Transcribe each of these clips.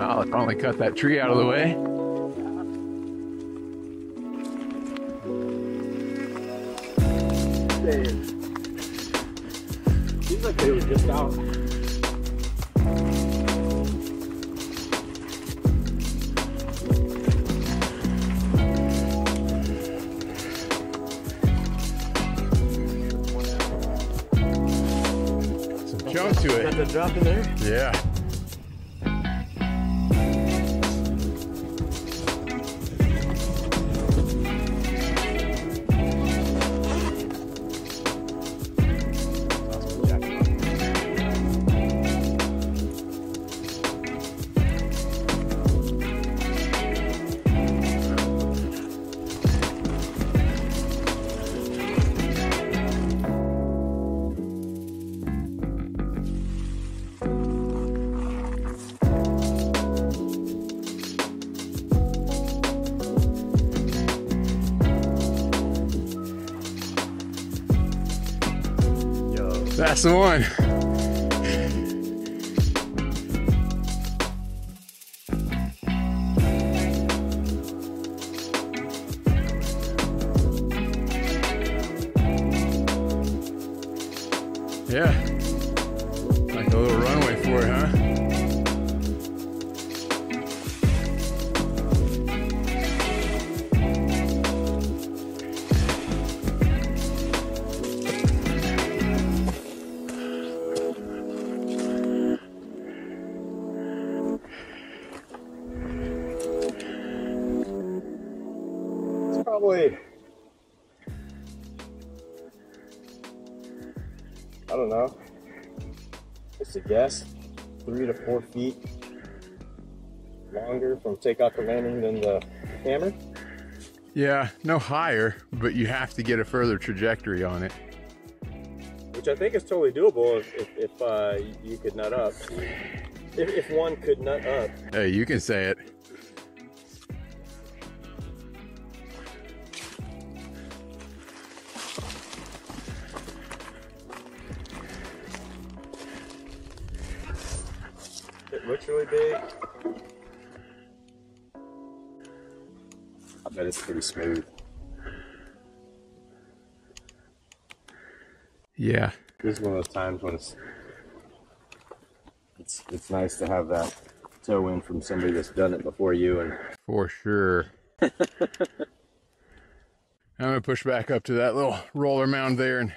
Oh, I finally cut that tree out of the way. Seems like they were just out. Some chunk to it. Got the drop in there? Yeah. That's the one. Yeah. Like a little runway for it, huh? Probably. I don't know. Just a guess. Three to four feet longer from takeoff to landing than the hammer. Yeah, no higher, but you have to get a further trajectory on it. Which I think is totally doable if, if, if uh, you could nut up. If, if one could nut up. Hey, you can say it. Looks really big. I bet it's pretty smooth. Yeah. This is one of those times when it's it's it's nice to have that tow in from somebody that's done it before you and For sure. I'm gonna push back up to that little roller mound there and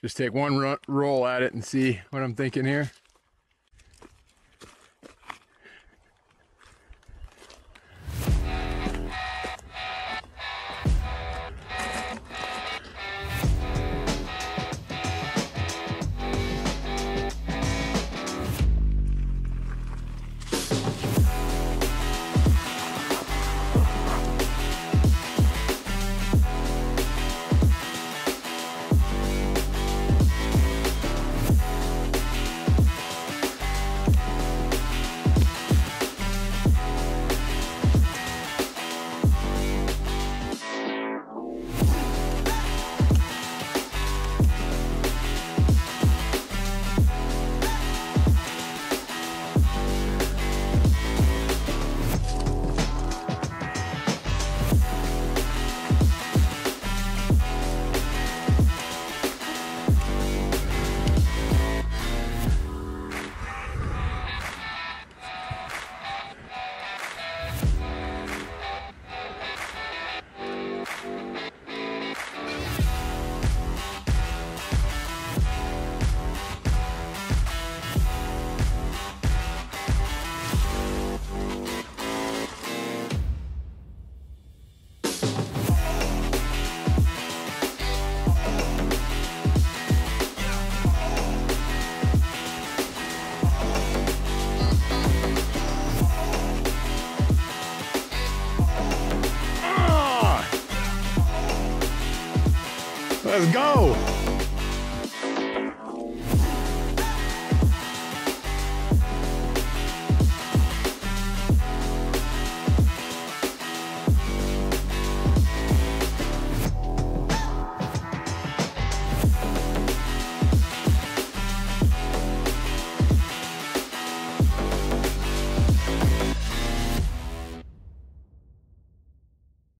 just take one ro- roll at it and see what I'm thinking here. Let's go.